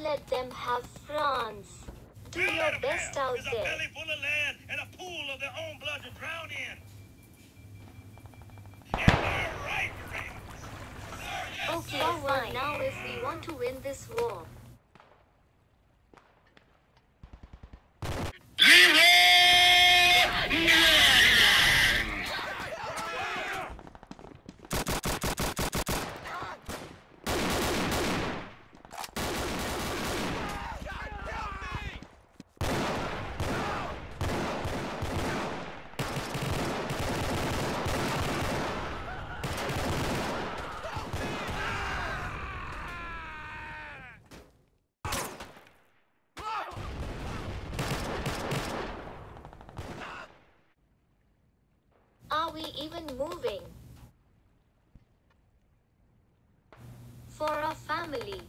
Let them have France. Do your best out There's a there. belly full of land and a pool of their own blood to drown in. And they're right, friends. Okay, fine. Now if we want to win this war, we even moving? For our family.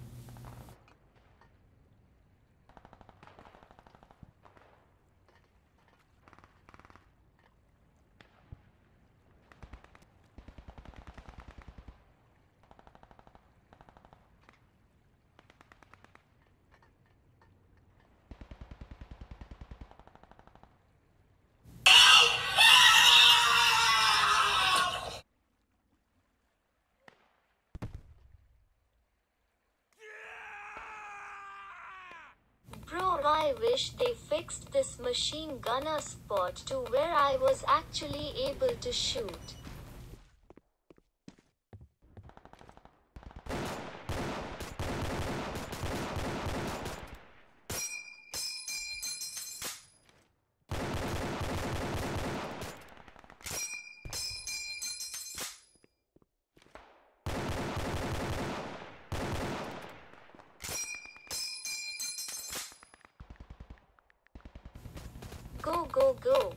I wish they fixed this machine gunner spot to where I was actually able to shoot. Go, go.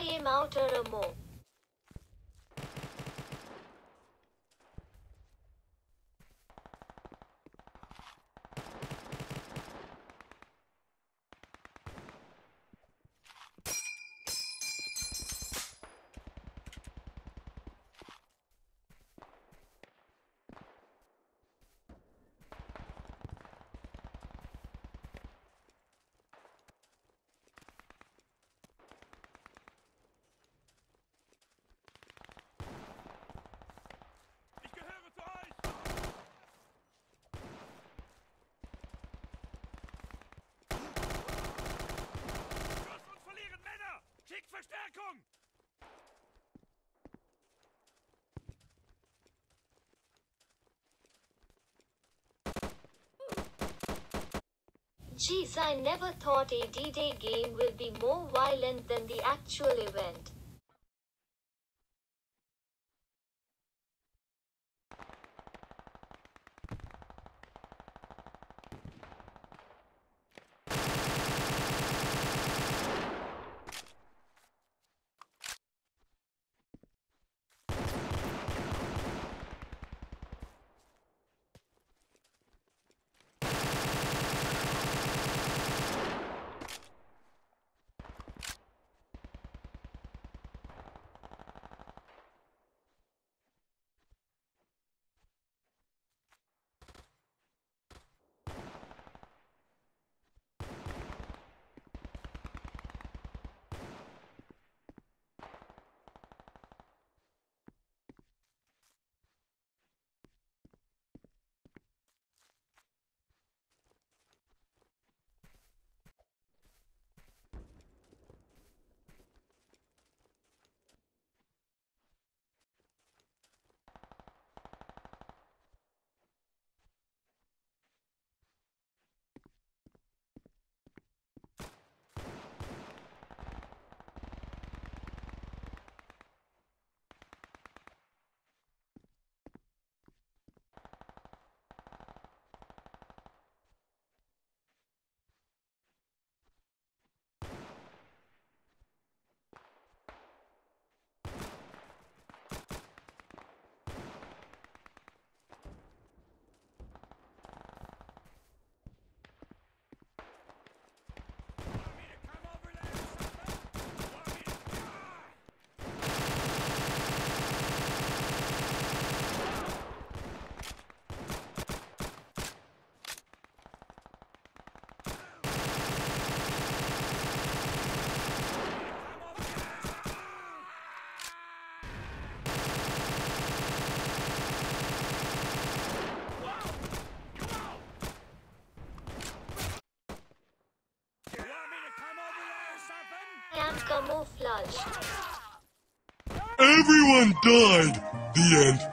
I am outer Ramo. Ich Geez, I never thought a D-Day game will be more violent than the actual event. Camouflaged. Everyone died. The end.